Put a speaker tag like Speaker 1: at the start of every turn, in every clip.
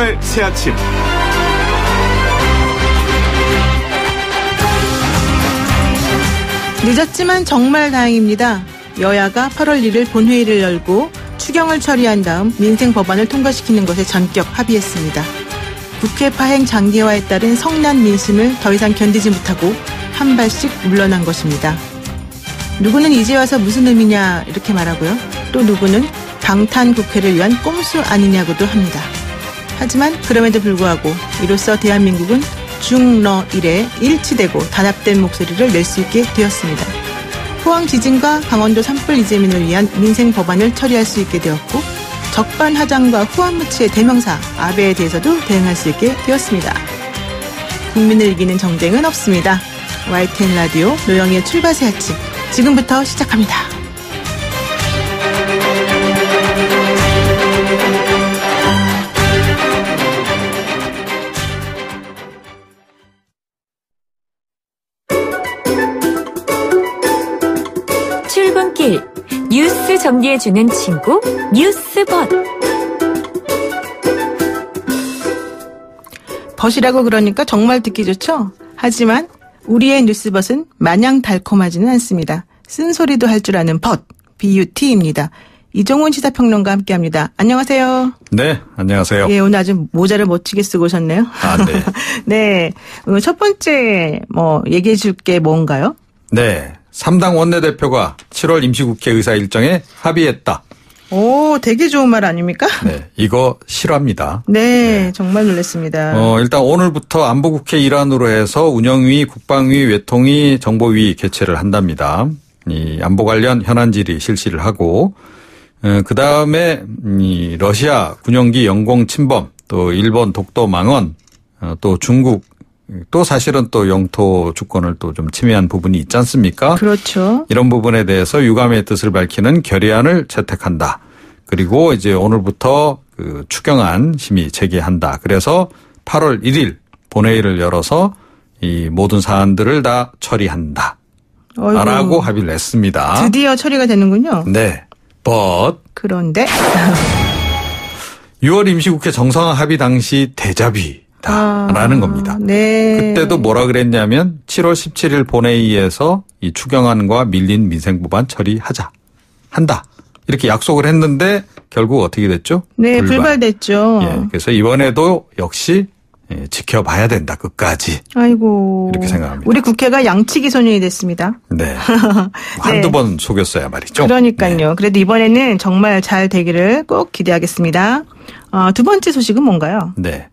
Speaker 1: 정말 새 아침.
Speaker 2: 늦었지만 정말 다행입니다. 여야가 8월 1일 본회의를 열고 추경을 처리한 다음 민생 법안을 통과시키는 것에 전격 합의했습니다. 국회 파행 장기화에 따른 성난 민심을 더 이상 견디지 못하고 한 발씩 물러난 것입니다. 누구는 이제 와서 무슨 의미냐 이렇게 말하고요. 또 누구는 방탄 국회를 위한 꼼수 아니냐고도 합니다. 하지만 그럼에도 불구하고 이로써 대한민국은 중러 일에 일치되고 단합된 목소리를 낼 수 있게 되었습니다. 포항 지진과 강원도 산불 이재민을 위한 민생 법안을 처리할 수 있게 되었고 적반하장과 후한무치의 대명사 아베에 대해서도 대응할 수 있게 되었습니다. 국민을 이기는 정쟁은 없습니다. YTN 라디오 노영의 출발새 아침 지금부터 시작합니다.
Speaker 3: 정리해주는 친구 뉴스벗
Speaker 2: 벗이라고 그러니까 정말 듣기 좋죠? 하지만 우리의 뉴스벗은 마냥 달콤하지는 않습니다. 쓴소리도 할 줄 아는 벗, BUT입니다. 이종훈 시사평론가 함께합니다. 안녕하세요.
Speaker 4: 네, 안녕하세요.
Speaker 2: 예, 오늘 아주 모자를 멋지게 쓰고 오셨네요.
Speaker 4: 아, 네.
Speaker 2: 네. 첫 번째 뭐 얘기해 줄 게 뭔가요?
Speaker 4: 네. 3당 원내대표가 7월 임시국회 의사 일정에 합의했다.
Speaker 2: 오, 되게 좋은 말 아닙니까?
Speaker 4: 네. 이거 실화입니다.
Speaker 2: 네, 정말 놀랐습니다.
Speaker 4: 어, 일단 오늘부터 안보국회 일환으로 해서 운영위, 국방위, 외통위, 정보위 개최를 한답니다. 이 안보 관련 현안 질의 실시를 하고, 어, 그 다음에, 이 러시아 군용기 영공 침범, 또 일본 독도 망언, 어, 또 중국, 또 사실은 또 영토 주권을 또 좀 침해한 부분이 있지 않습니까?
Speaker 2: 그렇죠.
Speaker 4: 이런 부분에 대해서 유감의 뜻을 밝히는 결의안을 채택한다. 그리고 이제 오늘부터 그 추경안 심의 재개한다. 그래서 8월 1일 본회의를 열어서 이 모든 사안들을 다 처리한다.
Speaker 2: 어이구,
Speaker 4: 라고 합의를 했습니다.
Speaker 2: 드디어 처리가 되는군요.
Speaker 4: 네. but
Speaker 2: 그런데
Speaker 4: 6월 임시국회 정상화 합의 당시 대자비 다라는
Speaker 2: 아,
Speaker 4: 겁니다.
Speaker 2: 네.
Speaker 4: 그때도 뭐라 그랬냐면 7월 17일 본회의에서 이 추경안과 밀린 민생법안 처리하자. 한다. 이렇게 약속을 했는데 결국 어떻게 됐죠?
Speaker 2: 네, 불발 됐죠.
Speaker 4: 예, 그래서 이번에도 역시 예, 지켜봐야 된다. 끝까지.
Speaker 2: 아이고.
Speaker 4: 이렇게 생각합니다.
Speaker 2: 우리 국회가 양치기 소년이 됐습니다.
Speaker 4: 네. 한두 번 속였어야 말이죠.
Speaker 2: 그러니까요.
Speaker 4: 네.
Speaker 2: 그래도 이번에는 정말 잘 되기를 꼭 기대하겠습니다. 어, 두 번째 소식은 뭔가요?
Speaker 4: 네.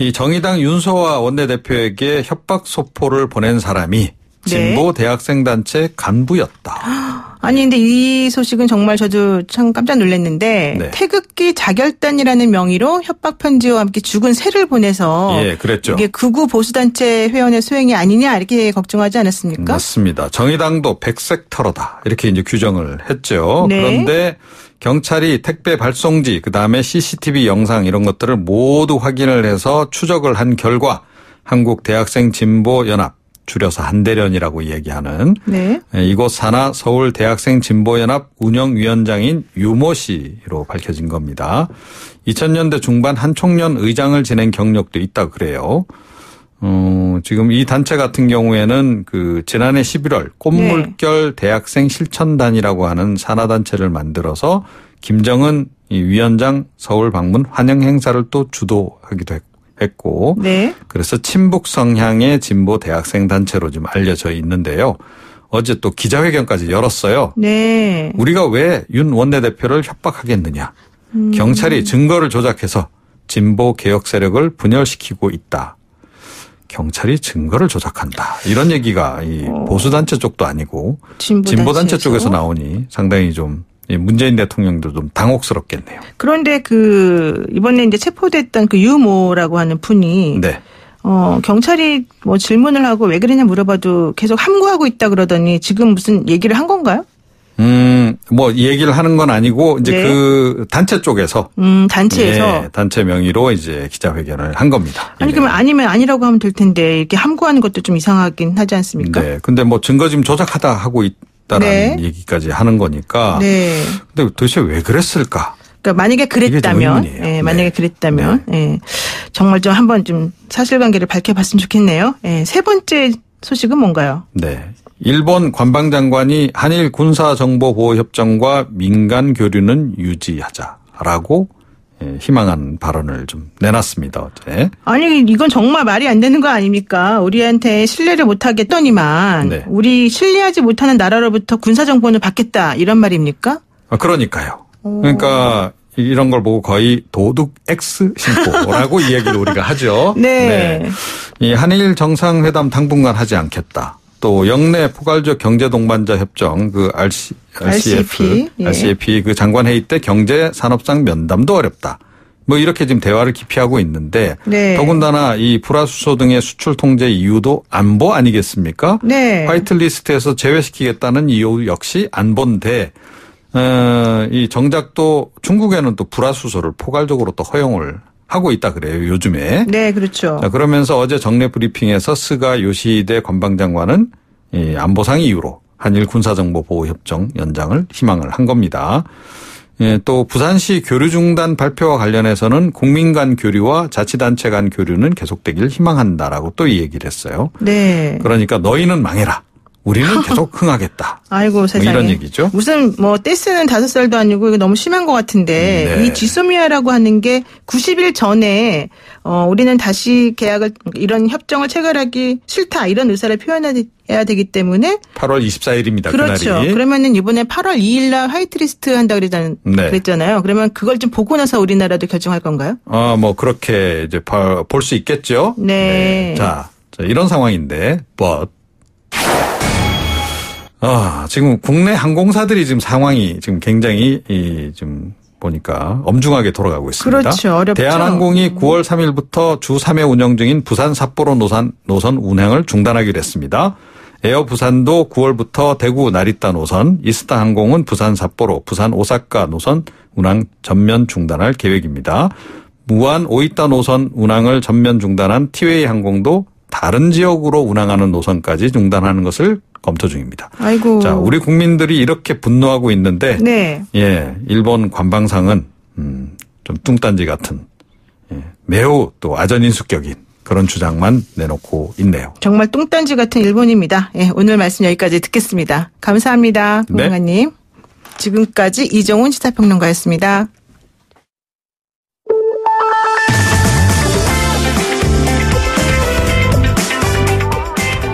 Speaker 4: 이 정의당 윤소아 원내대표에게 협박 소포를 보낸 사람이
Speaker 2: 네.
Speaker 4: 진보 대학생 단체 간부였다.
Speaker 2: 아니 근데 이 소식은 정말 저도 참 깜짝 놀랐는데
Speaker 4: 네.
Speaker 2: 태극기 자결단이라는 명의로 협박 편지와 함께 죽은 새를 보내서
Speaker 4: 예, 그랬죠.
Speaker 2: 이게 극우 보수 단체 회원의 소행이 아니냐 이렇게 걱정하지 않았습니까?
Speaker 4: 맞습니다. 정의당도 백색 테러다 이렇게 이제 규정을 했죠.
Speaker 2: 네.
Speaker 4: 그런데 경찰이 택배 발송지 그다음에 CCTV 영상 이런 것들을 모두 확인을 해서 추적을 한 결과 한국 대학생 진보 연합 줄여서 한대련이라고 얘기하는
Speaker 2: 네.
Speaker 4: 예, 이곳 산하 서울 대학생 진보연합 운영위원장인 유모 씨로 밝혀진 겁니다. 2000년대 중반 한 총련 의장을 지낸 경력도 있다 그래요. 어, 지금 이 단체 같은 경우에는 그 지난해 11월 꽃물결 대학생 실천단이라고 하는 산하단체를 만들어서 김정은 이 위원장 서울 방문 환영 행사를 또 주도하기도 했- 했고
Speaker 2: 네.
Speaker 4: 그래서 친북 성향의 진보 대학생 단체로 좀 알려져 있는데요. 어제 또 기자회견까지 열었어요.
Speaker 2: 네.
Speaker 4: 우리가 왜 윤 원내대표를 협박하겠느냐.
Speaker 2: 음.
Speaker 4: 경찰이 증거를 조작해서 진보 개혁 세력을 분열시키고 있다. 경찰이 증거를 조작한다. 이런 얘기가 이 보수단체 쪽도 아니고
Speaker 2: 어. 진보
Speaker 4: 진보단체? 쪽에서 나오니 상당히 좀이 문재인 대통령도 좀 당혹스럽겠네요.
Speaker 2: 그런데 그 이번에 이제 체포됐던 그 유모라고 하는 분이
Speaker 4: 네.
Speaker 2: 어 경찰이 뭐 질문을 하고 왜 그러냐 물어봐도 계속 함구하고 있다 그러더니 지금 무슨 얘기를 한 건가요?
Speaker 4: 음, 뭐 얘기를 하는 건 아니고 이제
Speaker 2: 네.
Speaker 4: 그 단체 쪽에서
Speaker 2: 음 단체에서
Speaker 4: 예, 단체 명의로 이제 기자회견을 한 겁니다.
Speaker 2: 아니
Speaker 4: 예.
Speaker 2: 그러면 아니면 아니라고 하면 될 텐데 이렇게 함구하는 것도 좀 이상하긴 하지 않습니까?
Speaker 4: 네. 근데 뭐 증거 지금 조작하다 하고 있다라는
Speaker 2: 네.
Speaker 4: 얘기까지 하는 거니까.
Speaker 2: 네.
Speaker 4: 근데 도대체 왜 그랬을까?
Speaker 2: 그러니까 만약에 그랬다면. 예, 만약에
Speaker 4: 네.
Speaker 2: 그랬다면, 예, 정말 좀 한번 좀 사실관계를 밝혀봤으면 좋겠네요. 예, 세 번째 소식은 뭔가요?
Speaker 4: 네. 일본 관방장관이 한일 군사정보보호협정과 민간 교류는 유지하자라고 예, 희망한 발언을 좀 내놨습니다. 어제.
Speaker 2: 아니 이건 정말 말이 안 되는 거 아닙니까? 우리한테 신뢰를 못하겠더니만
Speaker 4: 네.
Speaker 2: 우리 신뢰하지 못하는 나라로부터 군사 정보를 받겠다 이런 말입니까?
Speaker 4: 아, 그러니까요. 그러니까 이런 걸 보고 거의 도둑 X 신고라고 이 얘기를 우리가 하죠.
Speaker 2: 네.
Speaker 4: 이 한일 정상회담 당분간 하지 않겠다. 또 영내 포괄적 경제 동반자 협정 그 RC, RCF
Speaker 2: RCEP, 예.
Speaker 4: RCEP 그 장관 회의 때 경제 산업상 면담도 어렵다. 뭐 이렇게 지금 대화를 기피하고 있는데
Speaker 2: 네.
Speaker 4: 더군다나 이 불화수소 등의 수출 통제 이유도 안보 아니겠습니까?
Speaker 2: 네.
Speaker 4: 화이트리스트에서 제외시키겠다는 이유 역시 안보인데 어, 이 정작 또 중국에는 또 불화수소를 포괄적으로 또 허용을 하고 있다 그래요 요즘에.
Speaker 2: 네, 그렇죠.
Speaker 4: 자, 그러면서 어제 정례 브리핑에서 스가 요시히데 관방장관은 이 안보상 이유로 한일 군사정보보호협정 연장을 희망을 한 겁니다. 예, 또 부산시 교류 중단 발표와 관련해서는 국민 간 교류와 자치단체 간 교류는 계속되길 희망한다라고 또 이 얘기를 했어요.
Speaker 2: 네.
Speaker 4: 그러니까 너희는 망해라. 우리는 계속 흥하겠다.
Speaker 2: 아이고 세상에.
Speaker 4: 이런 얘기죠.
Speaker 2: 무슨 뭐 떼쓰는 다섯 살도 아니고 이거 너무 심한 것 같은데
Speaker 4: 네.
Speaker 2: 이 지소미아라고 하는 게 90일 전에 어 우리는 다시 계약을 이런 협정을 체결하기 싫다 이런 의사를 표현해야 되기 때문에
Speaker 4: 8월 24일입니다.
Speaker 2: 그렇죠.
Speaker 4: 그날이.
Speaker 2: 그러면은 이번에 8월 2일 날 화이트리스트 한다 그랬잖아요.
Speaker 4: 네.
Speaker 2: 그랬잖아요. 그러면 그걸 좀 보고 나서 우리나라도 결정할 건가요?
Speaker 4: 아, 뭐 그렇게 이제 볼 수 있겠죠.
Speaker 2: 네.
Speaker 4: 자, 자, 이런 상황인데, but 아, 지금 국내 항공사들이 지금 상황이 지금 굉장히 이 좀 보니까 엄중하게 돌아가고 있습니다.
Speaker 2: 그렇죠. 어렵죠.
Speaker 4: 대한항공이 9월 3일부터 주 3회 운영 중인 부산 삿포로 노선 노선 운행을 중단하기로 했습니다. 에어 부산도 9월부터 대구 나리타 노선, 이스타 항공은 부산 삿포로, 부산 오사카 노선 운항 전면 중단할 계획입니다. 무한 오이타 노선 운항을 전면 중단한 티웨이 항공도 다른 지역으로 운항하는 노선까지 중단하는 것을 검토 중입니다.
Speaker 2: 아이고.
Speaker 4: 자, 우리 국민들이 이렇게 분노하고 있는데
Speaker 2: 네.
Speaker 4: 예, 일본 관방상은 음, 좀 뚱딴지 같은 예, 매우 또 아전인수격인 그런 주장만 내놓고 있네요.
Speaker 2: 정말 똥딴지 같은 일본입니다. 예, 오늘 말씀 여기까지 듣겠습니다. 감사합니다.
Speaker 4: 네.
Speaker 2: 공장님. 지금까지 이정훈 시사평론가였습니다.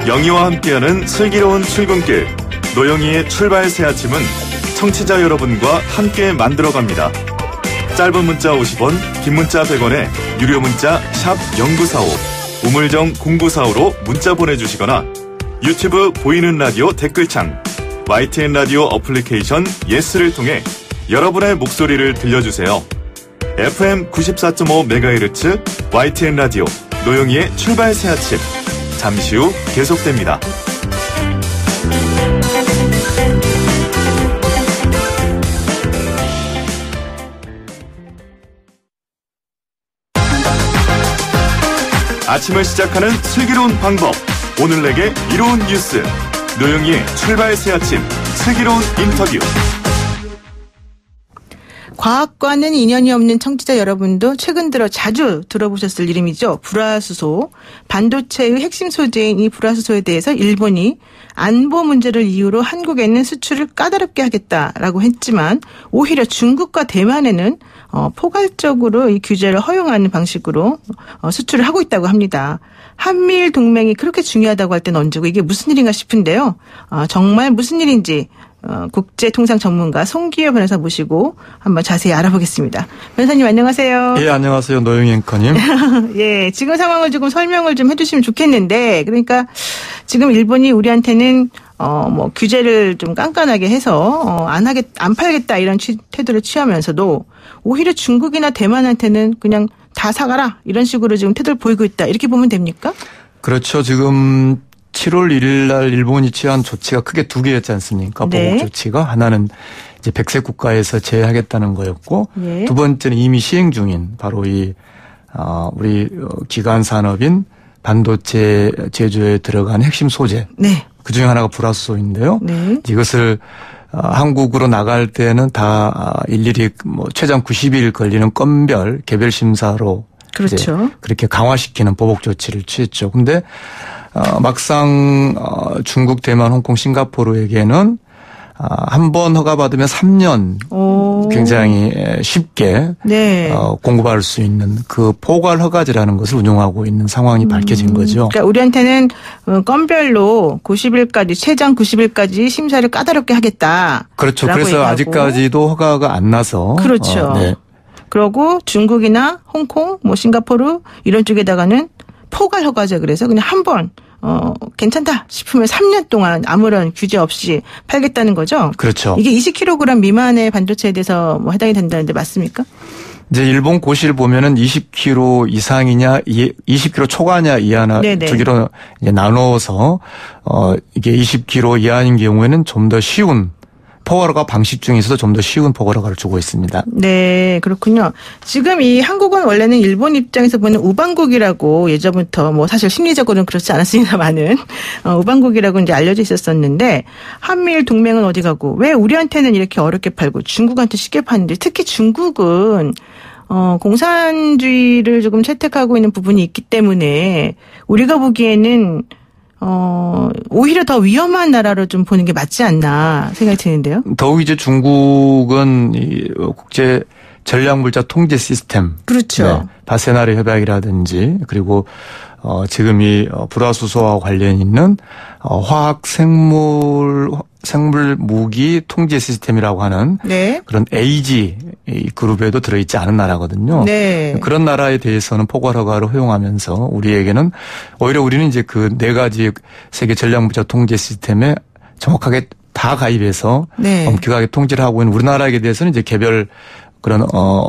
Speaker 1: 영희와 함께하는 슬기로운 출근길 노영희의 출발 새 아침은 청취자 여러분과 함께 만들어갑니다. 짧은 문자 50원, 긴 문자 100원에 유료 문자 샵 0945, 우물정 0945로 문자 보내주시거나 유튜브 보이는 라디오 댓글창, YTN 라디오 어플리케이션 예스를 통해 여러분의 목소리를 들려주세요. FM 94.5MHz YTN 라디오 노영희의 출발 새 아침 잠시 후 계속됩니다. 아침을 시작하는 슬기로운 방법. 오늘 내게 이로운 뉴스. 노영희의 출발 새 아침 슬기로운 인터뷰
Speaker 2: 과학과는 인연이 없는 청취자 여러분도 최근 들어 자주 들어보셨을 이름이죠. 불화수소. 반도체의 핵심 소재인 이 불화수소에 대해서 일본이 안보 문제를 이유로 한국에는 수출을 까다롭게 하겠다라고 했지만 오히려 중국과 대만에는 어, 포괄적으로 이 규제를 허용하는 방식으로 어, 수출을 하고 있다고 합니다. 한미일 동맹이 그렇게 중요하다고 할 때는 언제고 이게 무슨 일인가 싶은데요. 어, 정말 무슨 일인지 어, 국제통상 전문가 송기호 변호사 모시고 한번 자세히 알아보겠습니다. 변호사님 안녕하세요.
Speaker 5: 예, 안녕하세요. 노영희 앵커님.
Speaker 2: 예, 지금 상황을 조금 설명을 좀 해주시면 좋겠는데, 그러니까 지금 일본이 우리한테는 어, 뭐, 규제를 좀 깐깐하게 해서, 어, 안 하겠, 안 팔겠다 이런 취, 태도를 취하면서도 오히려 중국이나 대만한테는 그냥 다 사가라 이런 식으로 지금 태도를 보이고 있다. 이렇게 보면 됩니까?
Speaker 5: 그렇죠. 지금 7월 1일 날 일본이 취한 조치가 크게 두 개였지 않습니까?
Speaker 2: 네.
Speaker 5: 보복 조치가 하나는 이제 백색 국가에서 제외하겠다는 거였고
Speaker 2: 예.
Speaker 5: 두 번째는 이미 시행 중인 바로 이 어, 우리 어, 기간 산업인 반도체 제조에 들어간 핵심 소재
Speaker 2: 네.
Speaker 5: 그 중에 하나가 불화수소인데요.
Speaker 2: 네.
Speaker 5: 이것을 어, 한국으로 나갈 때는 다 아, 일일이 뭐 최장 90일 걸리는 건별 개별 심사로
Speaker 2: 그렇죠.
Speaker 5: 그렇게 강화시키는 보복 조치를 취했죠. 근데 어, 막상 어, 중국, 대만, 홍콩, 싱가포르에게는 아, 한 번 허가받으면 3년
Speaker 2: 오.
Speaker 5: 굉장히 에, 쉽게
Speaker 2: 네.
Speaker 5: 어, 공급할 수 있는 그 포괄 허가제라는 것을 운용하고 있는 상황이 밝혀진 거죠.
Speaker 2: 그러니까 우리한테는 어, 건별로 90일까지 최장 90일까지 심사를 까다롭게 하겠다.
Speaker 5: 그렇죠. 그래서
Speaker 2: 얘기하고.
Speaker 5: 아직까지도 허가가 안 나서
Speaker 2: 그렇죠.
Speaker 5: 어, 네.
Speaker 2: 그러고 중국이나 홍콩, 뭐 싱가포르 이런 쪽에다가는 포괄 허가제 그래서 그냥 한번 어, 괜찮다 싶으면 3년 동안 아무런 규제 없이 팔겠다는 거죠.
Speaker 5: 그렇죠.
Speaker 2: 이게 20kg 미만의 반도체에 대해서 뭐 해당이 된다는데 맞습니까?
Speaker 5: 이제 일본 고시를 보면은 20kg 이상이냐, 이- 20kg 초과냐 이하나
Speaker 2: 네네.
Speaker 5: 두 개로 나눠서 어 이게 20kg 이하인 경우에는 좀 더 쉬운 포괄허가 방식 중에서도 좀 더 쉬운 포괄허가를 주고 있습니다.
Speaker 2: 네, 그렇군요. 지금 이 한국은 원래는 일본 입장에서 보는 우방국이라고 예전부터 뭐 사실 심리적으로는 그렇지 않았습니다만은 어, 우방국이라고 이제 알려져 있었었는데 한미일 동맹은 어디 가고 왜 우리한테는 이렇게 어렵게 팔고 중국한테 쉽게 파는데 특히 중국은 어, 공산주의를 조금 채택하고 있는 부분이 있기 때문에 우리가 보기에는 어, 오히려 더 위험한 나라로 좀 보는 게 맞지 않나 생각이 드는데요.
Speaker 5: 더욱 이제 중국은 이 국제 전략물자 통제 시스템
Speaker 2: 그렇죠.
Speaker 5: 네. 바세나르 협약이라든지 그리고 어 지금 이 어, 불화수소와 관련 있는 어 화학 생물 생물 무기 통제 시스템이라고 하는
Speaker 2: 네.
Speaker 5: 그런 이 그룹에도 들어있지 않은 나라거든요.
Speaker 2: 네.
Speaker 5: 그런 나라에 대해서는 포괄 허가를 허용하면서 우리에게는 오히려 우리는 이제 그 네 가지 세계 전략무자 통제 시스템에 정확하게 다 가입해서
Speaker 2: 네.
Speaker 5: 엄격하게 통제를 하고 있는 우리나라에 대해서는 이제 개별 그런 어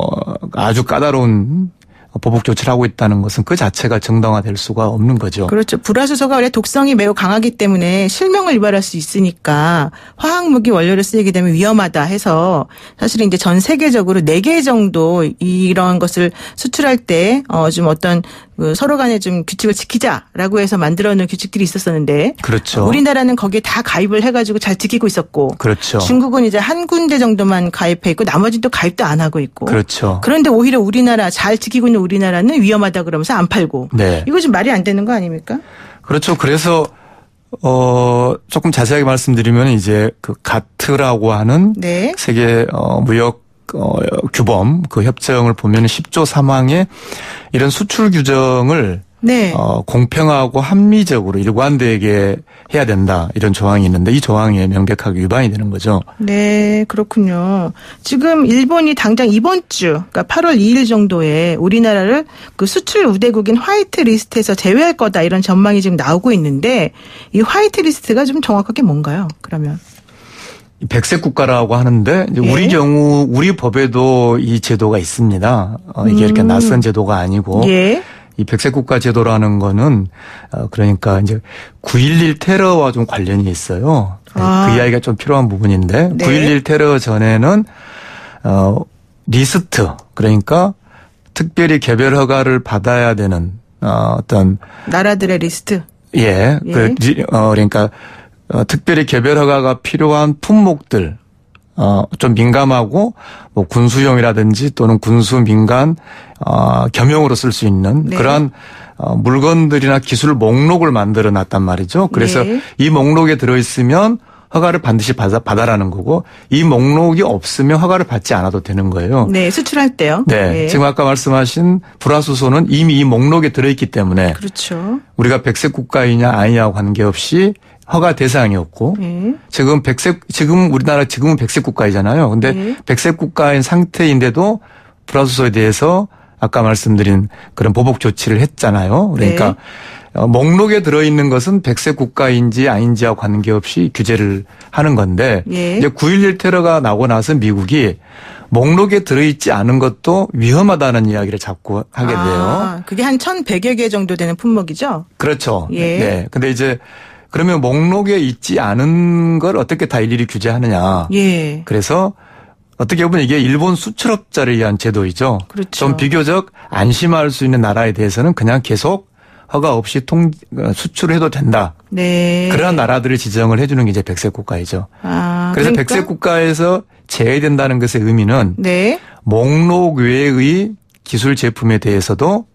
Speaker 5: 아주 까다로운 보복 조치를 하고 있다는 것은 그 자체가 정당화될 수가 없는 거죠.
Speaker 2: 그렇죠. 불화수소가 원래 독성이 매우 강하기 때문에 실명을 유발할 수 있으니까 화학무기 원료를 쓰게 되면 위험하다 해서 사실은 이제 전 세계적으로 네개 정도 이런 것을 수출할 때 어 좀 어떤 그 서로 간에 좀 규칙을 지키자라고 해서 만들어 놓은 규칙들이 있었었는데
Speaker 5: 그렇죠.
Speaker 2: 우리나라는 거기에 다 가입을 해가지고 잘 지키고 있었고
Speaker 5: 그렇죠.
Speaker 2: 중국은 이제 한 군데 정도만 가입해 있고 나머지 또 가입도 안 하고 있고
Speaker 5: 그렇죠.
Speaker 2: 그런데 오히려 우리나라 잘 지키고 있는 우리나라는 위험하다 그러면서 안 팔고
Speaker 5: 네.
Speaker 2: 이거 좀 말이 안 되는 거 아닙니까?
Speaker 5: 그렇죠. 그래서 어 조금 자세하게 말씀드리면 이제 그 가트라고 하는
Speaker 2: 네.
Speaker 5: 세계 어 무역 어 규범 그 협정을 보면 10조 3항에 이런 수출 규정을
Speaker 2: 네.
Speaker 5: 어 공평하고 합리적으로 일관되게 해야 된다 이런 조항이 있는데 이 조항에 명백하게 위반이 되는 거죠.
Speaker 2: 네, 그렇군요. 지금 일본이 당장 이번 주, 그러니까 8월 2일 정도에 우리나라를 그 수출 우대국인 화이트 리스트에서 제외할 거다 이런 전망이 지금 나오고 있는데 이 화이트 리스트가 좀 정확하게 뭔가요? 그러면
Speaker 5: 이 백색 국가라고 하는데
Speaker 2: 예.
Speaker 5: 우리 경우 우리 법에도 이 제도가 있습니다. 어, 이게 이렇게
Speaker 2: 음.
Speaker 5: 낯선 제도가 아니고
Speaker 2: 예,
Speaker 5: 이 백색 국가 제도라는 거는 어 그러니까 이제 9.11 테러와 좀 관련이 있어요. 네,
Speaker 2: 아.
Speaker 5: 그 이야기가 좀 필요한 부분인데
Speaker 2: 네.
Speaker 5: 9.11 테러 전에는 어 리스트 그러니까 특별히 개별 허가를 받아야 되는 어 어떤
Speaker 2: 나라들의 리스트.
Speaker 5: 예,
Speaker 2: 예.
Speaker 5: 그 리- 어 그러니까 어 특별히 개별 허가가 필요한 품목들 어, 좀 민감하고, 뭐, 군수용이라든지 또는 군수 민간, 어, 겸용으로 쓸 수 있는
Speaker 2: 네.
Speaker 5: 그러한, 어, 물건들이나 기술 목록을 만들어 놨단 말이죠. 그래서
Speaker 2: 네.
Speaker 5: 이 목록에 들어 있으면 허가를 반드시 받아, 받아라는 거고, 이 목록이 없으면 허가를 받지 않아도 되는 거예요.
Speaker 2: 네, 수출할 때요.
Speaker 5: 네.
Speaker 2: 예.
Speaker 5: 지금 아까 말씀하신 불화수소는 이미 이 목록에 들어있기 때문에
Speaker 2: 그렇죠.
Speaker 5: 우리가 백색 국가이냐 아니냐와 관계없이 허가 대상이었고
Speaker 2: 예.
Speaker 5: 지금 백색 지금 우리나라 지금은 백색 국가이잖아요. 근데
Speaker 2: 네.
Speaker 5: 백색 국가인 상태인데도 불화수소에 대해서 아까 말씀드린 그런 보복 조치를 했잖아요. 그러니까
Speaker 2: 네.
Speaker 5: 어, 목록에 들어있는 것은 백색 국가인지 아닌지와 관계없이 규제를 하는 건데
Speaker 2: 예.
Speaker 5: 이제 9.11 테러가 나고 나서 미국이 목록에 들어있지 않은 것도 위험하다는 이야기를 자꾸 하게 돼요.
Speaker 2: 아, 그게 한 1,100여 개 정도 되는 품목이죠?
Speaker 5: 그렇죠.
Speaker 2: 예.
Speaker 5: 네. 근데 이제 그러면 목록에 있지 않은 걸 어떻게 다 일일이 규제하느냐.
Speaker 2: 예.
Speaker 5: 그래서 어떻게 보면 이게 일본 수출업자를 위한 제도이죠.
Speaker 2: 그렇죠.
Speaker 5: 좀 비교적 안심할 수 있는 나라에 대해서는 그냥 계속 허가 없이 통 어, 수출해도 된다.
Speaker 2: 네.
Speaker 5: 그러한 나라들을 지정을 해주는 게 이제 백색 국가이죠.
Speaker 2: 아. 아,
Speaker 5: 그래서
Speaker 2: 그러니까?
Speaker 5: 백색 국가에서 제외된다는 것의 의미는
Speaker 2: 네.
Speaker 5: 목록 외의 기술 제품에 대해서도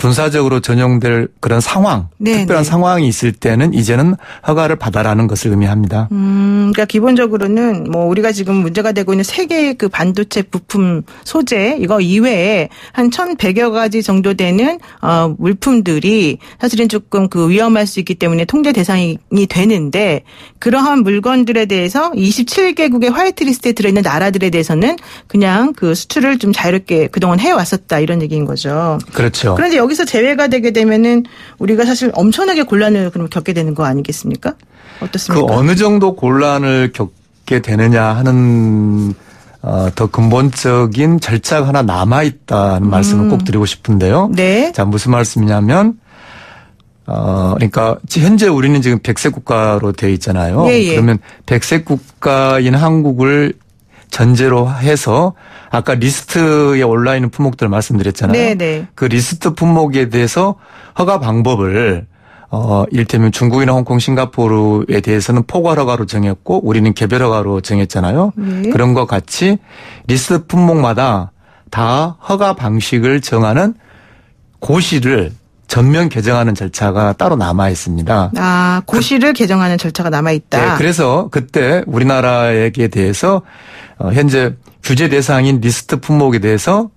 Speaker 5: 군사적으로 전용될 그런 상황,
Speaker 2: 네,
Speaker 5: 특별한
Speaker 2: 네.
Speaker 5: 상황이 있을 때는 이제는 허가를 받아라는 것을 의미합니다.
Speaker 2: 음, 그러니까 기본적으로는 뭐 우리가 지금 문제가 되고 있는 세 개 그 반도체 부품 소재 이거 이외에 한 1,100여 가지 정도 되는 어 물품들이 사실은 조금 그 위험할 수 있기 때문에 통제 대상이 되는데 그러한 물건들에 대해서 27개국의 화이트 리스트에 들어 있는 나라들에 대해서는 그냥 그 수출을 좀 자유롭게 그동안 해 왔었다 이런 얘기인 거죠.
Speaker 5: 그렇죠.
Speaker 2: 그런데 여기 서 제외가 되게 되면은 우리가 사실 엄청나게 곤란을 그럼 겪게 되는 거 아니겠습니까?
Speaker 5: 그
Speaker 2: 어떻습니까?
Speaker 5: 어느 정도 곤란을 겪게 되느냐 하는 어, 더 근본적인 절차가 하나 남아 있다는 말씀을 꼭 드리고 싶은데요.
Speaker 2: 음. 네.
Speaker 5: 자 무슨 말씀이냐면 어 그러니까 현재 우리는 지금 백색 국가로 되어 있잖아요.
Speaker 2: 예, 예.
Speaker 5: 그러면 백색 국가인 한국을 전제로 해서 아까 리스트에 올라 있는 품목들 말씀드렸잖아요.
Speaker 2: 네, 네.
Speaker 5: 그 리스트 품목에 대해서 허가 방법을 어, 이를테면 중국이나 홍콩, 싱가포르에 대해서는 포괄 허가로 정했고 우리는 개별 허가로 정했잖아요.
Speaker 2: 네.
Speaker 5: 그런 것 같이 리스트 품목마다 다 허가 방식을 정하는 고시를 전면 개정하는 절차가 따로 남아 있습니다.
Speaker 2: 아, 고시를 개정하는 절차가 남아
Speaker 5: 네,
Speaker 2: 있다.
Speaker 5: 그래서 그때 우리나라에게 대해서 어, 현재 규제 대상인 리스트 품목에 대해서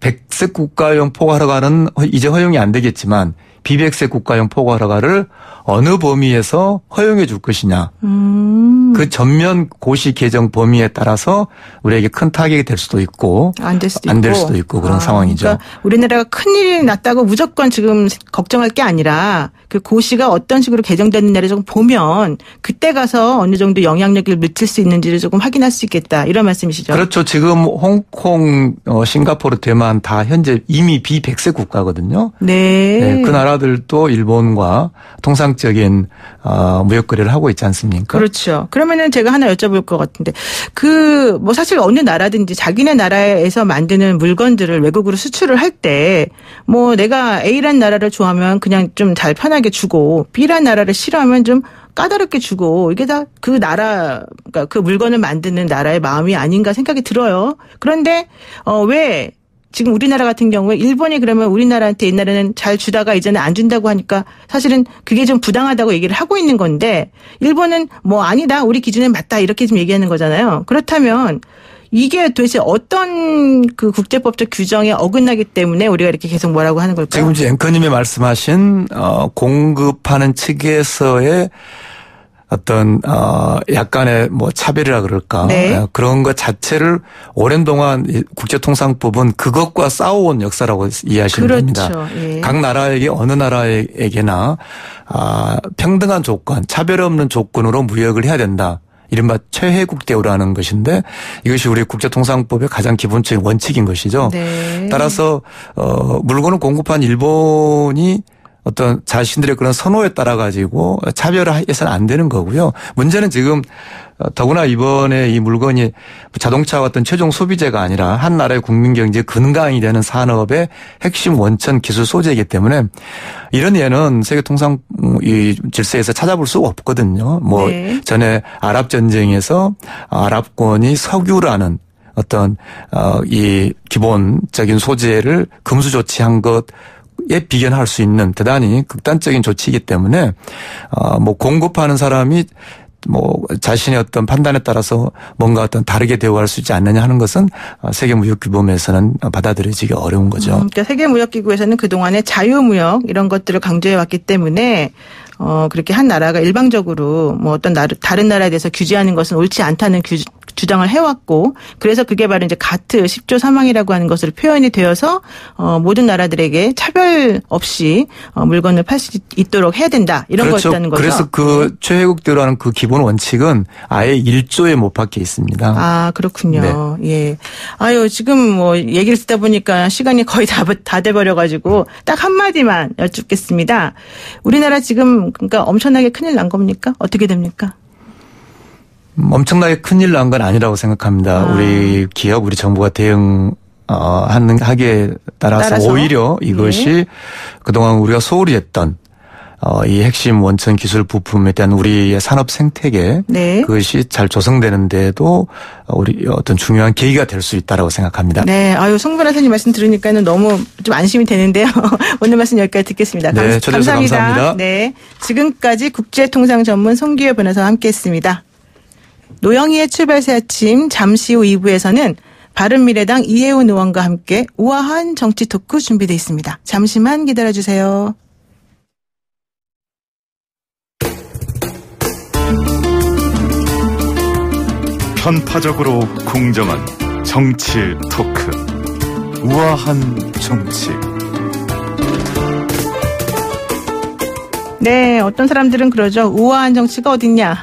Speaker 5: 백색 국가용 포괄 허가는 허- 이제 허용이 안 되겠지만 비백색 국가용 포괄 허가를 어느 범위에서 허용해 줄 것이냐.
Speaker 2: 음,
Speaker 5: 그 전면 고시 개정 범위에 따라서 우리에게 큰 타격이 될 수도 있고
Speaker 2: 안 될 수도
Speaker 5: 수도 있고 그런 상황이죠.
Speaker 2: 그러니까 우리나라가 큰일이 났다고 무조건 지금 걱정할 게 아니라 그 고시가 어떤 식으로 개정됐느냐를 조금 보면 그때 가서 어느 정도 영향력을 미칠 수 있는지를 조금 확인할 수 있겠다. 이런 말씀이시죠.
Speaker 5: 그렇죠. 지금 홍콩, 어, 싱가포르, 대만 다 현재 이미 비백색 국가거든요.
Speaker 2: 네.
Speaker 5: 네, 그 나라들도 일본과 통상적인 어, 무역 거래를 하고 있지 않습니까?
Speaker 2: 그렇죠. 그러면은 제가 하나 여쭤볼 것 같은데 그 뭐 사실 어느 나라든지 자기네 나라에서 만드는 물건들을 외국으로 수출을 할 때 뭐 내가 A란 나라를 좋아하면 그냥 좀 잘 편하게 주고 B란 나라를 싫어하면 좀 까다롭게 주고 이게 다 그 나라 그러니까 그 물건을 만드는 나라의 마음이 아닌가 생각이 들어요. 그런데 어왜 지금 우리나라 같은 경우에 일본이 그러면 우리나라한테 옛날에는 잘 주다가 이제는 안 준다고 하니까 사실은 그게 좀 부당하다고 얘기를 하고 있는 건데 일본은 뭐 아니다 우리 기준에 맞다 이렇게 좀 얘기하는 거잖아요. 그렇다면 이게 도대체 어떤 그 국제법적 규정에 어긋나기 때문에 우리가 이렇게 계속 뭐라고 하는 걸까요?
Speaker 5: 지금 이제 앵커님이 말씀하신 어, 공급하는 측에서의 어떤 어 약간의 뭐 차별이라 그럴까
Speaker 2: 네.
Speaker 5: 어, 그런 것 자체를 오랜 동안 이 국제통상법은 그것과 싸워온 역사라고 이해하시면 됩니다.
Speaker 2: 그렇죠. 예.
Speaker 5: 각 나라에게 어느 나라에게나 아, 평등한 조건, 차별 없는 조건으로 무역을 해야 된다. 이른바 최혜국 대우라는 것인데 이것이 우리 국제통상법의 가장 기본적인 원칙인 것이죠.
Speaker 2: 네.
Speaker 5: 따라서 어 물건을 공급한 일본이 어떤 자신들의 그런 선호에 따라 가지고 차별화해서는 안 되는 거고요. 문제는 지금 어, 더구나 이번에 이 물건이 자동차 같은 최종 소비재가 아니라 한 나라의 국민 경제 근간이 되는 산업의 핵심 원천 기술 소재이기 때문에 이런 예는 세계 통상 이 질서에서 찾아볼 수가 없거든요. 뭐
Speaker 2: 네.
Speaker 5: 전에 아랍 전쟁에서 아랍권이 석유라는 어떤 어이 기본적인 소재를 금수 조치한 것 에 비견할 수 있는 대단히 극단적인 조치이기 때문에 어뭐 공급하는 사람이 뭐 자신의 어떤 판단에 따라서 뭔가 어떤 다르게 대우할 수 있지 않느냐 하는 것은 어, 세계 무역 규범에서는 받아들여지기 어려운 거죠.
Speaker 2: 음, 그러니까 세계 무역 기구에서는 그동안에 자유 무역 이런 것들을 강조해 왔기 때문에 어 그렇게 한 나라가 일방적으로 뭐 어떤 나라, 다른 나라에 대해서 규제하는 것은 옳지 않다는 규, 주장을 해왔고 그래서 그게 바로 이제 가트 10조 사망이라고 하는 것으로 표현이 되어서 어 모든 나라들에게 차별 없이 어 물건을 팔 수 있도록 해야 된다 이런
Speaker 5: 그렇죠.
Speaker 2: 거였다는 거죠.
Speaker 5: 그래서 그 최혜국대로라는 그 기본 원칙은 아예 1조에 못 박혀 있습니다.
Speaker 2: 아, 그렇군요.
Speaker 5: 네.
Speaker 2: 예. 아유, 지금 뭐 얘기를 듣다 보니까 시간이 거의 다, 다 돼버려가지고 딱 한마디만 여쭙겠습니다. 우리나라 지금 그러니까 엄청나게 큰일 난 겁니까? 어떻게 됩니까?
Speaker 5: 음, 엄청나게 큰일 난 건 아니라고 생각합니다.
Speaker 2: 아.
Speaker 5: 우리 기업, 우리 정부가 대응 어, 하는 하기에 따라서,
Speaker 2: 따라서?
Speaker 5: 오히려 이것이
Speaker 2: 네.
Speaker 5: 그동안 우리가 소홀히 했던 어, 이 핵심 원천 기술 부품에 대한 우리의 산업 생태계
Speaker 2: 네.
Speaker 5: 그것이 잘 조성되는데도 우리 어떤 중요한 계기가 될 수 있다라고 생각합니다.
Speaker 2: 네, 아유 송 변호사님 말씀 들으니까는 너무 좀 안심이 되는데요. 오늘 말씀 여기까지 듣겠습니다.
Speaker 5: 네,
Speaker 2: 감,
Speaker 5: 초대해주셔서 감사합니다.
Speaker 2: 네, 지금까지 국제통상 전문 송기호 변호사와 함께했습니다. 노영희의 출발새 아침 잠시 후 2부에서는 바른미래당 이혜훈 의원과 함께 우아한 정치 토크 준비되어 있습니다. 잠시만 기다려주세요.
Speaker 1: 편파적으로 공정한 정치 토크. 우아한 정치.
Speaker 2: 네, 어떤 사람들은 그러죠. 우아한 정치가 어딨냐.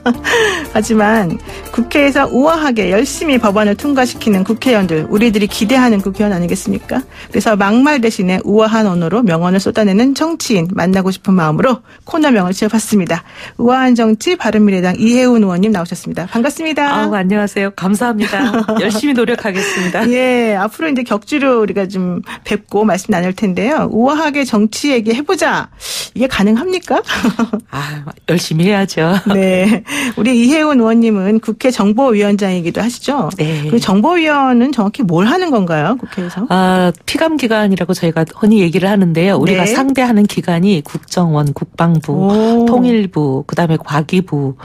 Speaker 2: 하지만 국회에서 우아하게 열심히 법안을 통과시키는 국회의원들, 우리들이 기대하는 국회의원 아니겠습니까? 그래서 막말 대신에 우아한 언어로 명언을 쏟아내는 정치인 만나고 싶은 마음으로 코너명을 지어봤습니다. 우아한 정치 바른미래당 이혜훈 의원님 나오셨습니다. 반갑습니다.
Speaker 6: 아우, 안녕하세요. 감사합니다. 열심히 노력하겠습니다.
Speaker 2: 예, 앞으로 이제 격주로 우리가 좀 뵙고 말씀 나눌 텐데요. 우아하게 정치 얘기 해보자. 이게 가능 합니까?
Speaker 6: 아, 열심히 해야죠.
Speaker 2: 네. 우리 이혜훈 의원님은 국회 정보위원장이기도 하시죠?
Speaker 6: 네.
Speaker 2: 그 정보위원은 정확히 뭘 하는 건가요? 국회에서?
Speaker 6: 아, 피감 기관이라고 저희가 흔히 얘기를 하는데요. 우리가
Speaker 2: 네.
Speaker 6: 상대하는 기관이 국정원, 국방부,
Speaker 2: 오.
Speaker 6: 통일부, 그다음에 과기부,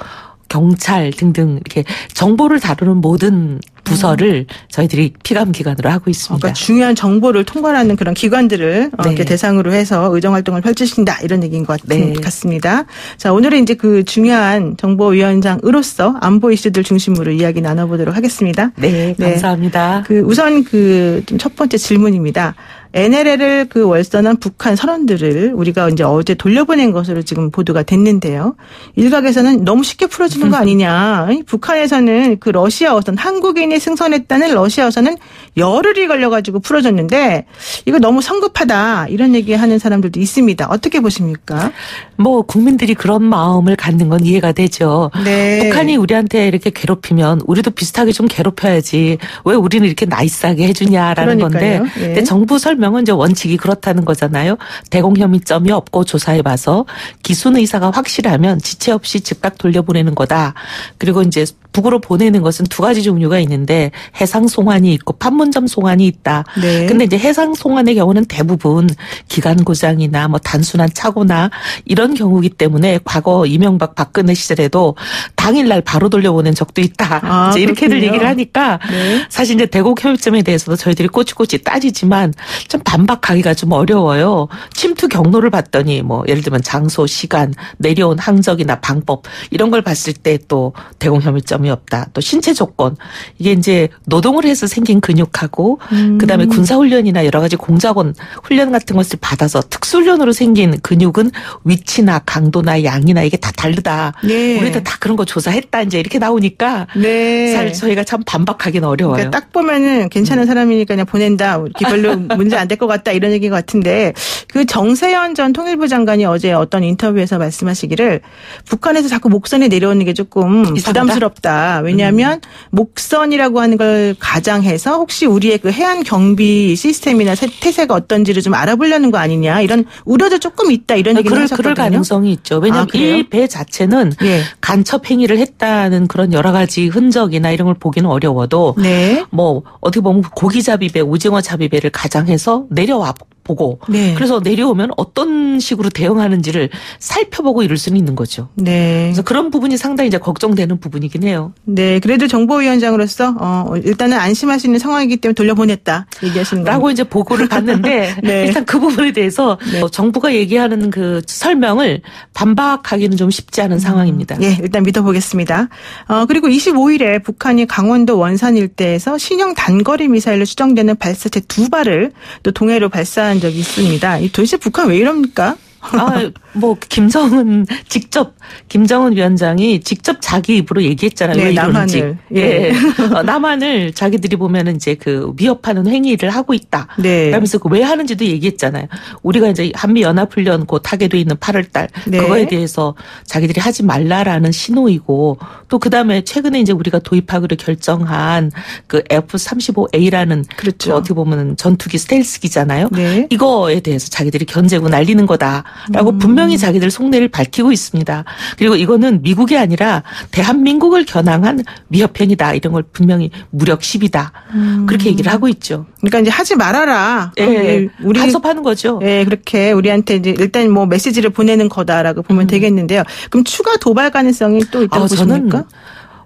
Speaker 6: 경찰 등등 이렇게 정보를 다루는 모든 부서를 저희들이 피감 기관으로 하고 있습니다.
Speaker 2: 그러니까 중요한 정보를 통과하는 그런 기관들을 어,
Speaker 6: 네.
Speaker 2: 이렇게 대상으로 해서 의정 활동을 펼치신다 이런 얘기인 것 같,
Speaker 6: 네.
Speaker 2: 같습니다. 자 오늘은 이제 그 중요한 정보위원장으로서 안보 이슈들 중심으로 이야기 나눠보도록 하겠습니다.
Speaker 6: 네,
Speaker 2: 네.
Speaker 6: 감사합니다.
Speaker 2: 그 우선 그 첫 번째 질문입니다. NLL을 그 월선한 북한 선원들을 우리가 이제 어제 돌려보낸 것으로 지금 보도가 됐는데요. 일각에서는 너무 쉽게 풀어주는 거 아니냐. 이 북한에서는 그 러시아 어선 한국인이 승선했다는 러시아 어선은 열흘이 걸려가지고 풀어줬는데 이거 너무 성급하다 이런 얘기하는 사람들도 있습니다. 어떻게 보십니까?
Speaker 6: 뭐 국민들이 그런 마음을 갖는 건 이해가 되죠.
Speaker 2: 네.
Speaker 6: 북한이 우리한테 이렇게 괴롭히면 우리도 비슷하게 좀 괴롭혀야지. 왜 우리는 이렇게 나이스하게 해주냐라는
Speaker 2: 그러니까요.
Speaker 6: 건데.
Speaker 2: 예.
Speaker 6: 근데 정부 설 명은 이제 원칙이 그렇다는 거잖아요. 대공 혐의점이 없고 조사해봐서 기순 의사가 확실하면 지체 없이 즉각 돌려보내는 거다. 그리고 이제 북으로 보내는 것은 두 가지 종류가 있는데 해상 송환이 있고 판문점 송환이 있다.
Speaker 2: 네.
Speaker 6: 근데 이제 해상 송환의 경우는 대부분 기간 고장이나 뭐 단순한 착오나 이런 경우기 때문에 과거 이명박 박근혜 시절에도 당일날 바로 돌려보낸 적도 있다.
Speaker 2: 아,
Speaker 6: 이제 이렇게들
Speaker 2: 그렇군요.
Speaker 6: 얘기를 하니까
Speaker 2: 네.
Speaker 6: 사실 이제 대곡 혐의점에 대해서도 저희들이 꼬치꼬치 따지지만 좀 반박하기가 좀 어려워요. 침투 경로를 봤더니 뭐 예를 들면 장소, 시간, 내려온 항적이나 방법 이런 걸 봤을 때 또 대공 혐의점이 없다. 또 신체 조건 이게 이제 노동을 해서 생긴 근육하고
Speaker 2: 음.
Speaker 6: 그다음에 군사 훈련이나 여러 가지 공작원 훈련 같은 것을 받아서 특수훈련으로 생긴 근육은 위치나 강도나 양이나 이게 다 다르다.
Speaker 2: 네.
Speaker 6: 우리도 다 그런 거 조사했다 이제 이렇게 나오니까
Speaker 2: 네.
Speaker 6: 사실 저희가 참 반박하기는 어려워요.
Speaker 2: 그러니까 딱 보면은 괜찮은 사람이니까 그냥 보낸다. 이렇게 별로 문제 안 될 것 같다. 이런 얘기 같은데 그 정세현 전 통일부 장관이 어제 어떤 인터뷰에서 말씀하시기를 북한에서 자꾸 목선이 내려오는 게 조금
Speaker 6: 이상하다?
Speaker 2: 부담스럽다. 왜냐하면 목선이라고 하는 걸 가장해서 혹시 우리의 그 해안 경비 시스템이나 세- 태세가 어떤지를 좀 알아보려는 거 아니냐. 이런 우려도 조금 있다. 이런 얘기를
Speaker 6: 그럴,
Speaker 2: 하셨거든요.
Speaker 6: 그럴 가능성이 있죠. 왜냐하면
Speaker 2: 아, 그래요?
Speaker 6: 이배 자체는
Speaker 2: 예.
Speaker 6: 간첩 행위를 했다는 그런 여러 가지 흔적이나 이런 걸 보기는 어려워도
Speaker 2: 네.
Speaker 6: 뭐 어떻게 보면 고기 잡이배, 오징어 잡이배를 가장해서 내려와 보고
Speaker 2: 네.
Speaker 6: 그래서 내려오면 어떤 식으로 대응하는지를 살펴보고 이럴 수는 있는 거죠.
Speaker 2: 네.
Speaker 6: 그래서 그런 부분이 상당히 이제 걱정되는 부분이긴 해요.
Speaker 2: 네, 그래도 정보위원장으로서 어, 일단은 안심할 수 있는 상황이기 때문에 돌려보냈다 얘기하시는 거예요.
Speaker 6: 라고 이제 보고를 봤는데
Speaker 2: 네.
Speaker 6: 일단 그 부분에 대해서 어, 정부가 얘기하는 그 설명을 반박하기는 좀 쉽지 않은 상황입니다.
Speaker 2: 예, 일단 믿어보겠습니다. 어, 그리고 25일에 북한이 강원도 원산 일대에서 신형 단거리 미사일로 추정되는 발사체 두 발을 또 동해로 발사한 적이 있습니다. 이 도대체 북한 왜 이럽니까?
Speaker 6: 아, 뭐 김정은 직접 김정은 위원장이 직접 자기 입으로 얘기했잖아요.
Speaker 2: 네,
Speaker 6: 이러는지.
Speaker 2: 남한을.
Speaker 6: 예.
Speaker 2: 예.
Speaker 6: 어, 남한을 자기들이 보면은 이제 그 위협하는 행위를 하고 있다.
Speaker 2: 네.
Speaker 6: 그러면서 그 왜 하는지도 얘기했잖아요. 우리가 이제 한미 연합 훈련 곧 하게 돼 있는 8월 달
Speaker 2: 네.
Speaker 6: 그거에 대해서 자기들이 하지 말라라는 신호이고 또 그다음에 최근에 이제 우리가 도입하기로 결정한 그 F35A라는
Speaker 2: 그렇죠.
Speaker 6: 어떻게 보면 전투기 스텔스기잖아요.
Speaker 2: 네.
Speaker 6: 이거에 대해서 자기들이 견제고 날리는 거다. 있다라고 분명히 자기들 속내를 밝히고 있습니다. 그리고 이거는 미국이 아니라 대한민국을 겨냥한 위협행위다 이런 걸 분명히 무력 시비다 그렇게 얘기를 하고 있죠.
Speaker 2: 그러니까 이제 하지 말아라.
Speaker 6: 예,
Speaker 2: 예, 우리
Speaker 6: 간섭하는 거죠.
Speaker 2: 예, 그렇게 우리한테 이제 일단 뭐 메시지를 보내는 거다라고 보면 되겠는데요. 그럼 추가 도발 가능성이 또 있다고
Speaker 6: 아, 저는
Speaker 2: 보십니까?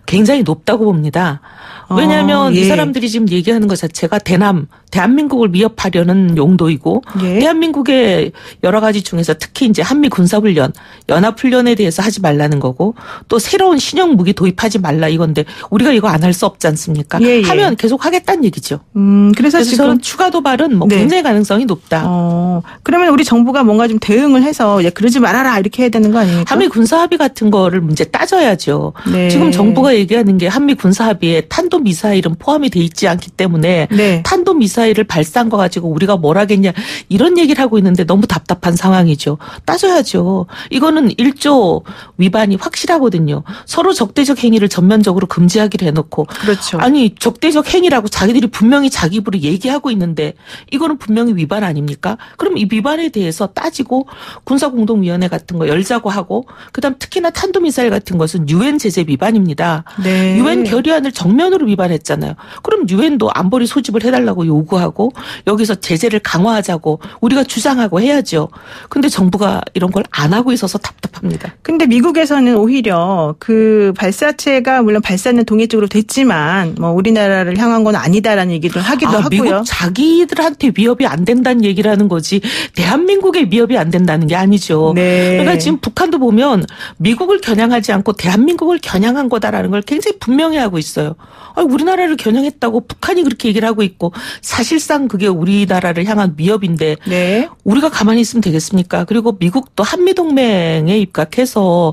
Speaker 6: 굉장히 높다고 봅니다. 왜냐하면
Speaker 2: 어,
Speaker 6: 이
Speaker 2: 예.
Speaker 6: 사람들이 지금 얘기하는 것 자체가 대남, 대한민국을 위협하려는 용도이고
Speaker 2: 예.
Speaker 6: 대한민국의 여러 가지 중에서 특히 이제 한미 군사훈련, 연합훈련에 대해서 하지 말라는 거고 또 새로운 신형 무기 도입하지 말라 이건데 우리가 이거 안 할 수 없지 않습니까?
Speaker 2: 예, 예.
Speaker 6: 하면 계속 하겠다는 얘기죠.
Speaker 2: 음, 그래서,
Speaker 6: 그래서
Speaker 2: 지금
Speaker 6: 저는 추가 도발은 뭐
Speaker 2: 네.
Speaker 6: 굉장히 가능성이 높다.
Speaker 2: 어, 그러면 우리 정부가 뭔가 좀 대응을 해서 야, 그러지 말아라 이렇게 해야 되는 거 아닙니까?
Speaker 6: 한미 군사 합의 같은 거를 문제 따져야죠.
Speaker 2: 네.
Speaker 6: 지금 정부가 얘기하는 게 한미 군사 합의에 탄도 미사일은 포함이 돼 있지 않기 때문에
Speaker 2: 네.
Speaker 6: 탄도 미사일 을 발사한 거 가지고 우리가 뭘 하겠냐 이런 얘기를 하고 있는데 너무 답답한 상황이죠. 따져야죠. 이거는 1조 위반이 확실하거든요. 서로 적대적 행위를 전면적으로 금지하기로 해놓고
Speaker 2: 그렇죠.
Speaker 6: 아니 적대적 행위라고 자기들이 분명히 자기 입으로 얘기하고 있는데 이거는 분명히 위반 아닙니까? 그럼 이 위반에 대해서 따지고 군사공동위원회 같은 거 열자고 하고 그다음 특히나 탄도미사일 같은 것은 유엔 제재 위반입니다.
Speaker 2: 네.
Speaker 6: 유엔 결의안을 정면으로 위반했잖아요. 그럼 유엔도 안보리 소집을 해달라고 요구 하고 여기서 제재를 강화하자고 우리가 주장하고 해야죠. 근데 정부가 이런 걸 안 하고 있어서 답답합니다.
Speaker 2: 근데 미국에서는 오히려 그 발사체가 물론 발사는 동해 쪽으로 됐지만 뭐 우리나라를 향한 건 아니다라는 얘기를 하기도
Speaker 6: 아,
Speaker 2: 하고요.
Speaker 6: 미국 자기들한테 위협이 안 된다는 얘기를 하는 거지 대한민국에 위협이 안 된다는 게 아니죠.
Speaker 2: 네.
Speaker 6: 그러니까 지금 북한도 보면 미국을 겨냥하지 않고 대한민국을 겨냥한 거다라는 걸 굉장히 분명히 하고 있어요. 아, 우리나라를 겨냥했다고 북한이 그렇게 얘기를 하고 있고 사실상 그게 우리나라를 향한 위협인데
Speaker 2: 네.
Speaker 6: 우리가 가만히 있으면 되겠습니까? 그리고 미국도 한미 동맹에 입각해서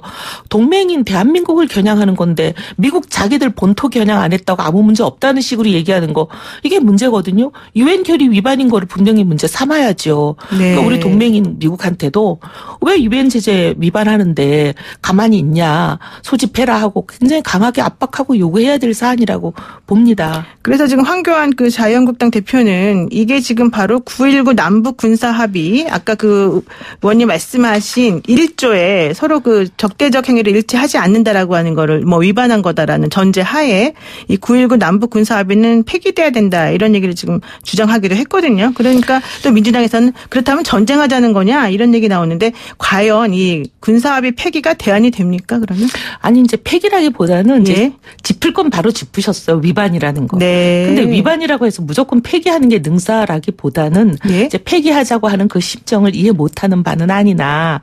Speaker 6: 동맹인 대한민국을 겨냥하는 건데 미국 자기들 본토 겨냥 안 했다고 아무 문제 없다는 식으로 얘기하는 거 이게 문제거든요. 유엔 결의 위반인 거를 분명히 문제 삼아야죠.
Speaker 2: 네.
Speaker 6: 그러니까 우리 동맹인 미국한테도 왜 유엔 제재 위반하는데 가만히 있냐 소집해라 하고 굉장히 강하게 압박하고 요구해야 될 사안이라고 봅니다.
Speaker 2: 그래서 지금 황교안 그 자유한국당 대표 는 이게 지금 바로 9.19 남북 군사 합의 아까 그 의원님 말씀하신 1조에 서로 그 적대적 행위를 일치하지 않는다라고 하는 거를 뭐 위반한 거다라는 전제 하에 이 9.19 남북 군사 합의는 폐기돼야 된다 이런 얘기를 지금 주장하기도 했거든요. 그러니까 또 민주당에서는 그렇다면 전쟁하자는 거냐 이런 얘기 나오는데 과연 이 군사 합의 폐기가 대안이 됩니까 그러면?
Speaker 6: 아니 이제 폐기라기보다는
Speaker 2: 예.
Speaker 6: 이제 짚을 건 바로 짚으셨어요 위반이라는 거.
Speaker 2: 네.
Speaker 6: 근데 위반이라고 해서 무조건 폐기 하는 게 능사라기보다는
Speaker 2: 예.
Speaker 6: 이제 폐기하자고 하는 그 심정을 이해 못하는 바는 아니나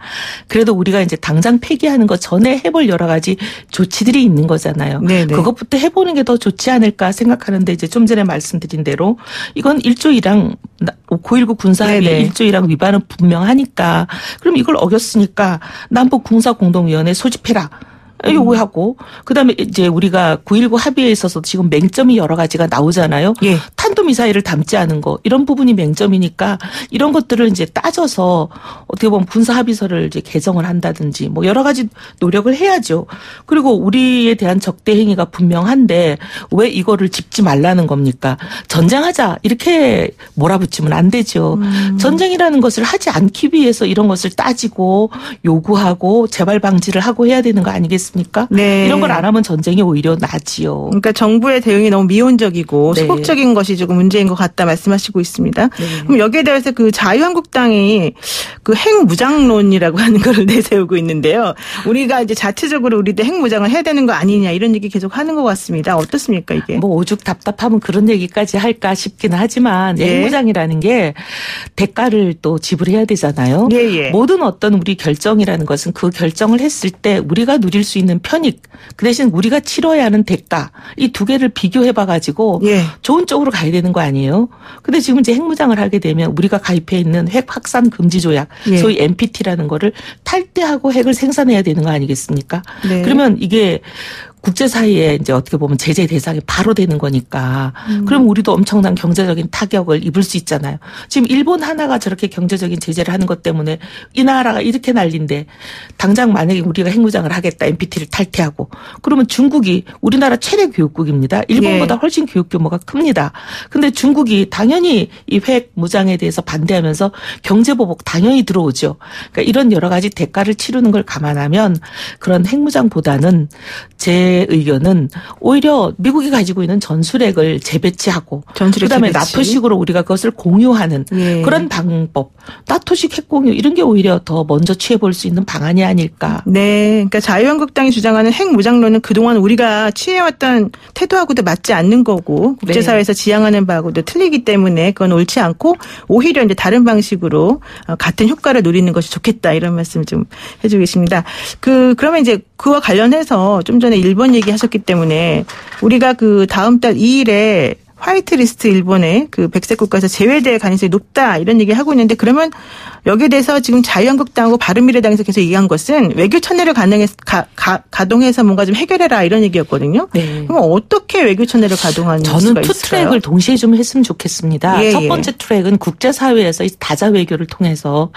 Speaker 6: 그래도 우리가 이제 당장 폐기하는 것 전에 해볼 여러 가지 조치들이 있는 거잖아요.
Speaker 2: 네네.
Speaker 6: 그것부터 해보는 게 더 좋지 않을까 생각하는데 이제 좀 전에 말씀드린 대로 이건 1조 1항 9.19 군사합의
Speaker 2: 네네.
Speaker 6: 1조 1항 위반은 분명하니까 그럼 이걸 어겼으니까 남북 군사 공동위원회 소집해라. 요구하고 그다음에 이제 우리가 9.19 합의에 있어서 지금 맹점이 여러 가지가 나오잖아요.
Speaker 2: 예.
Speaker 6: 탄도 미사일을 담지 않은 거 이런 부분이 맹점이니까 이런 것들을 이제 따져서 어떻게 보면 군사 합의서를 이제 개정을 한다든지 뭐 여러 가지 노력을 해야죠. 그리고 우리에 대한 적대 행위가 분명한데 왜 이거를 짚지 말라는 겁니까? 전쟁하자 이렇게 몰아붙이면 안 되죠. 전쟁이라는 것을 하지 않기 위해서 이런 것을 따지고 요구하고 재발 방지를 하고 해야 되는 거 아니겠습니까?
Speaker 2: 네.
Speaker 6: 이런 걸 안 하면 전쟁이 오히려 나지요.
Speaker 2: 그러니까 정부의 대응이 너무 미온적이고
Speaker 6: 네.
Speaker 2: 소극적인 것이 조금 문제인 것 같다 말씀하시고 있습니다.
Speaker 6: 네.
Speaker 2: 그럼 여기에 대해서 그 자유한국당이 그 핵무장론이라고 하는 걸 내세우고 있는데요. 우리가 이제 자체적으로 우리도 핵무장을 해야 되는 거 아니냐 이런 얘기 계속 하는 것 같습니다. 어떻습니까 이게?
Speaker 6: 뭐 오죽 답답하면 그런 얘기까지 할까 싶기는 하지만
Speaker 2: 예.
Speaker 6: 핵무장이라는 게 대가를 또 지불해야 되잖아요.
Speaker 2: 예, 예.
Speaker 6: 모든 어떤 우리 결정이라는 것은 그 결정을 했을 때 우리가 누릴 수 있는 편익 그 대신 우리가 치러야 하는 대가 이 두 개를 비교해 봐 가지고
Speaker 2: 예.
Speaker 6: 좋은 쪽으로 가야 되는 거 아니에요? 근데 지금 이제 핵무장을 하게 되면 우리가 가입해 있는 핵 확산 금지 조약,
Speaker 2: 예.
Speaker 6: 소위 NPT라는 거를 탈퇴하고 핵을 생산해야 되는 거 아니겠습니까?
Speaker 2: 네.
Speaker 6: 그러면 이게 국제사회에 이제 어떻게 보면 제재 대상이 바로 되는 거니까. 그럼 우리도 엄청난 경제적인 타격을 입을 수 있잖아요. 지금 일본 하나가 저렇게 경제적인 제재를 하는 것 때문에 이 나라가 이렇게 난린데 당장 만약에 우리가 핵무장을 하겠다 NPT를 탈퇴하고 그러면 중국이 우리나라 최대 교육국입니다. 일본보다
Speaker 2: 예.
Speaker 6: 훨씬 교육 규모가 큽니다. 근데 중국이 당연히 이 핵 무장에 대해서 반대하면서 경제 보복 당연히 들어오죠. 그러니까 이런 여러 가지 대가를 치르는 걸 감안하면 그런 핵무장보다는 제 의견은 오히려 미국이 가지고 있는 전술핵을 재배치하고
Speaker 2: 전술핵
Speaker 6: 그다음에
Speaker 2: 재배치.
Speaker 6: 나토식으로 우리가 그것을 공유하는
Speaker 2: 예.
Speaker 6: 그런 방법, 나토식 핵 공유 이런 게 오히려 더 먼저 취해 볼 수 있는 방안이 아닐까.
Speaker 2: 네, 그러니까 자유한국당이 주장하는 핵 무장론은 그동안 우리가 취해왔던 태도하고도 맞지 않는 거고 국제사회에서 지향하는 바하고도 틀리기 때문에 그건 옳지 않고 오히려 이제 다른 방식으로 어, 같은 효과를 노리는 것이 좋겠다 이런 말씀 좀 해주고 계십니다. 그 그러면 이제 그와 관련해서 좀 전에 일본 얘기하셨기 때문에 우리가 그 다음 달 2일에 화이트 리스트 일본의 그 백색 국가에서 제외될 가능성이 높다 이런 얘기 하고 있는데 그러면 여기에 대해서 지금 자유한국당하고 바른미래당에서 계속 얘기한 것은 외교 채널을 가능해 가, 가, 가동해서 뭔가 좀 해결해라 이런 얘기였거든요.
Speaker 6: 네.
Speaker 2: 그럼 어떻게 외교 채널을 가동하는
Speaker 6: 저는
Speaker 2: 수가
Speaker 6: 투
Speaker 2: 있을까요?
Speaker 6: 트랙을 동시에 좀 했으면 좋겠습니다.
Speaker 2: 예,
Speaker 6: 첫
Speaker 2: 예.
Speaker 6: 번째 트랙은 국제 사회에서 이 다자 외교를 통해서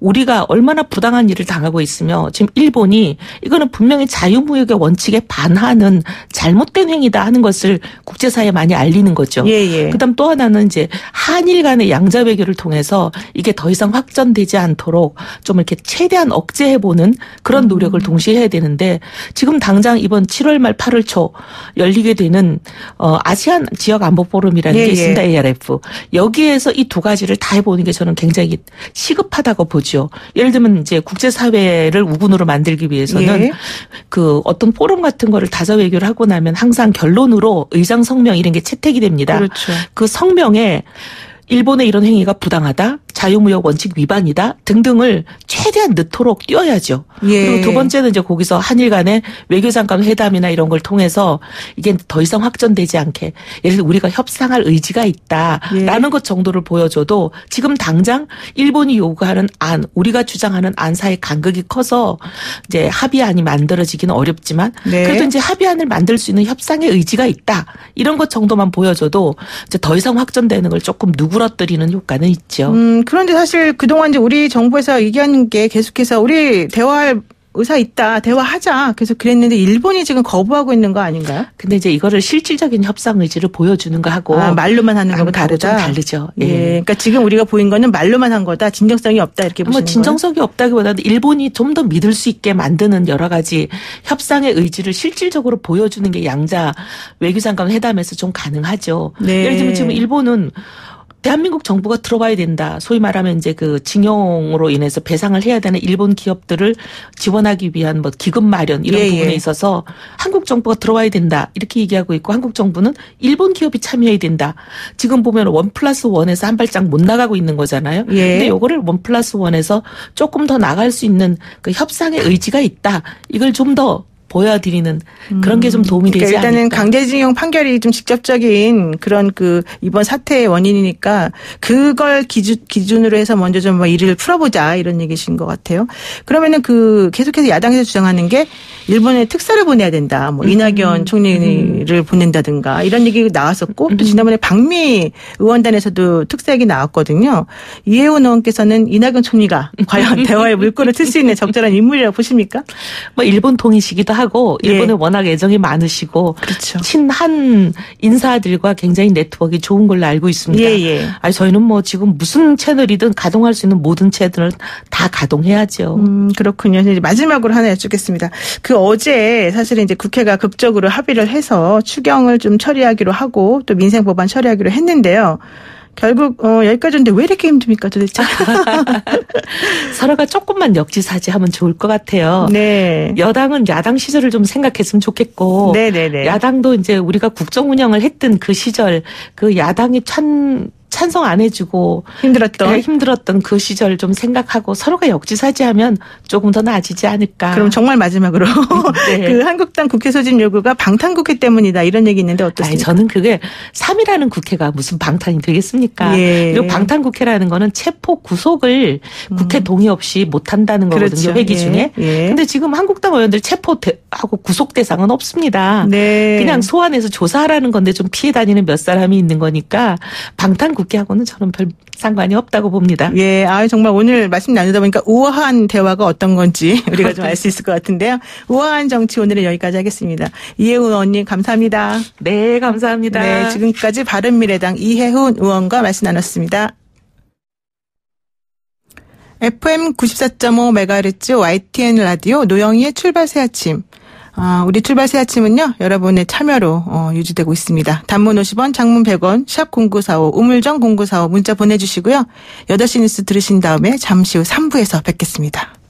Speaker 6: 우리가 얼마나 부당한 일을 당하고 있으며 지금 일본이 이거는 분명히 자유무역의 원칙에 반하는 잘못된 행위다 하는 것을 국제 사회에 많이 알리는 거죠.
Speaker 2: 예, 예.
Speaker 6: 그다음 또 하나는 이제 한일 간의 양자 외교를 통해서 이게 더 이상 확전 되지 않도록 좀 이렇게 최대한 억제해보는 그런 노력을
Speaker 2: 음.
Speaker 6: 동시에 해야 되는데 지금 당장 이번 7월 말 8월 초 열리게 되는 어 아시안 지역 안보 포럼이라는
Speaker 2: 예,
Speaker 6: 게
Speaker 2: 예.
Speaker 6: 있습니다. ARF. 여기에서 이 두 가지를 다 해보는 게 저는 굉장히 시급하다고 보죠. 예를 들면 이제 국제 사회를 우군으로 만들기 위해서는
Speaker 2: 예.
Speaker 6: 그 어떤 포럼 같은 거를 다자 외교를 하고 나면 항상 결론으로 의장 성명 이런 게 채택이 됩니다.
Speaker 2: 그렇죠.
Speaker 6: 그 성명에 일본의 이런 행위가 부당하다, 자유무역 원칙 위반이다 등등을 최대한 넣도록 띄어야죠.
Speaker 2: 예.
Speaker 6: 그리고 두 번째는 이제 거기서 한일 간의 외교장관 회담이나 이런 걸 통해서 이게 더 이상 확전되지 않게 예를 들어 우리가 협상할 의지가 있다라는
Speaker 2: 예.
Speaker 6: 것 정도를 보여줘도 지금 당장 일본이 요구하는 안, 우리가 주장하는 안 사이 간극이 커서 이제 합의안이 만들어지기는 어렵지만
Speaker 2: 네.
Speaker 6: 그래도 이제 합의안을 만들 수 있는 협상의 의지가 있다. 이런 것 정도만 보여줘도 이제 더 이상 확전되는 걸 조금 누그러뜨리는 효과는 있죠.
Speaker 2: 음, 그런데 사실 그동안 이제 우리 정부에서 얘기하는 게 계속해서 우리 대화할 의사 있다, 대화하자. 그래서 그랬는데 일본이 지금 거부하고 있는 거 아닌가요?
Speaker 6: 근데 이제 이거를 실질적인 협상 의지를 보여주는 거 하고
Speaker 2: 아, 말로만 하는 거고 다르다.
Speaker 6: 다르죠.
Speaker 2: 예.
Speaker 6: 예.
Speaker 2: 그러니까 지금 우리가 보인 거는 말로만 한 거다. 진정성이 없다 이렇게 보시는
Speaker 6: 뭐 진정성이 없다기보다는 일본이 좀 더 믿을 수 있게 만드는 여러 가지 협상의 의지를 실질적으로 보여주는 게 양자 외교장관 회담에서 좀 가능하죠.
Speaker 2: 네.
Speaker 6: 예를 들면 지금 일본은 대한민국 정부가 들어와야 된다. 소위 말하면 이제 그 징용으로 인해서 배상을 해야 되는 일본 기업들을 지원하기 위한 뭐 기금 마련 이런
Speaker 2: 예,
Speaker 6: 부분에
Speaker 2: 예.
Speaker 6: 있어서 한국 정부가 들어와야 된다. 이렇게 얘기하고 있고 한국 정부는 일본 기업이 참여해야 된다. 지금 보면 원 플러스 원에서 한 발짝 못 나가고 있는 거잖아요.
Speaker 2: 예.
Speaker 6: 근데 요거를 원 플러스 원에서 조금 더 나갈 수 있는 그 협상의 의지가 있다. 이걸 좀더 보여드리는 그런 게 좀 도움이
Speaker 2: 그러니까
Speaker 6: 되지
Speaker 2: 일단은
Speaker 6: 않을까.
Speaker 2: 강제징용 판결이 좀 직접적인 그런 그 이번 사태의 원인이니까 그걸 기준 기준으로 해서 먼저 좀뭐 일을 풀어보자 이런 얘기신 것 같아요. 그러면은 그 계속해서 야당에서 주장하는 게 일본에 특사를 보내야 된다. 뭐 이낙연 총리를 보낸다든가 이런 얘기 나왔었고 또 지난번에 박미 의원단에서도 특사 얘기 나왔거든요. 이혜원 의원께서는 이낙연 총리가 과연 대화의 물꼬를 틀 수 있는 적절한 인물이라고 보십니까?
Speaker 6: 뭐 일본 통이시기도 하고
Speaker 2: 예.
Speaker 6: 일본에 워낙 애정이 많으시고
Speaker 2: 그렇죠.
Speaker 6: 친한 인사들과 굉장히 네트워크가 좋은 걸로 알고 있습니다.
Speaker 2: 예, 예.
Speaker 6: 아니 저희는 뭐 지금 무슨 채널이든 가동할 수 있는 모든 채널을 다 가동해야죠.
Speaker 2: 음, 그렇군요. 이제 마지막으로 하나 여쭙겠습니다. 그 어제 사실은 이제 국회가 극적으로 합의를 해서 추경을 좀 처리하기로 하고 또 민생 법안 처리하기로 했는데요. 결국 어, 여기까지인데 왜 이렇게 힘듭니까 도대체?
Speaker 6: 서로가 조금만 역지사지하면 좋을 것 같아요.
Speaker 2: 네.
Speaker 6: 여당은 야당 시절을 좀 생각했으면 좋겠고
Speaker 2: 네네네.
Speaker 6: 야당도 이제 우리가 국정 운영을 했던 그 시절 그 야당이 참 찬성 안 해주고
Speaker 2: 힘들었던.
Speaker 6: 네, 힘들었던 그 시절 좀 생각하고 서로가 역지사지하면 조금 더 나아지지 않을까.
Speaker 2: 그럼 정말 마지막으로
Speaker 6: 네.
Speaker 2: 그 한국당 국회 소집 요구가 방탄 국회 때문이다 이런 얘기 있는데 어떻습니까?
Speaker 6: 저는 그게 3이라는 국회가 무슨 방탄이 되겠습니까?
Speaker 2: 예.
Speaker 6: 그리고 방탄 국회라는 거는 체포 구속을 국회 동의 없이 못 한다는 거거든요.
Speaker 2: 음. 그렇죠.
Speaker 6: 회기
Speaker 2: 예.
Speaker 6: 중에.
Speaker 2: 예.
Speaker 6: 근데 지금 한국당 의원들 체포하고 구속 대상은 없습니다.
Speaker 2: 네.
Speaker 6: 그냥 소환해서 조사하라는 건데 좀 피해 다니는 몇 사람이 있는 거니까 방탄 국회 하고는 저는 별 상관이 없다고 봅니다.
Speaker 2: 예, 아 정말 오늘 말씀 나누다 보니까 우아한 대화가 어떤 건지 우리가 좀 알 수 있을 것 같은데요. 우아한 정치 오늘은 여기까지 하겠습니다. 이혜훈 의원님 감사합니다.
Speaker 6: 네, 감사합니다.
Speaker 2: 네, 지금까지 바른미래당 이혜훈 의원과 말씀 나눴습니다. FM 94.5MHz YTN 라디오 노영희의 출발 새 아침. 아, 우리 출발 새 아침은요, 여러분의 참여로 어, 유지되고 있습니다. 단문 50원, 장문 100원, 샵 0945, 우물정 0945 문자 보내주시고요. 8시 뉴스 들으신 다음에 잠시 후 3부에서 뵙겠습니다.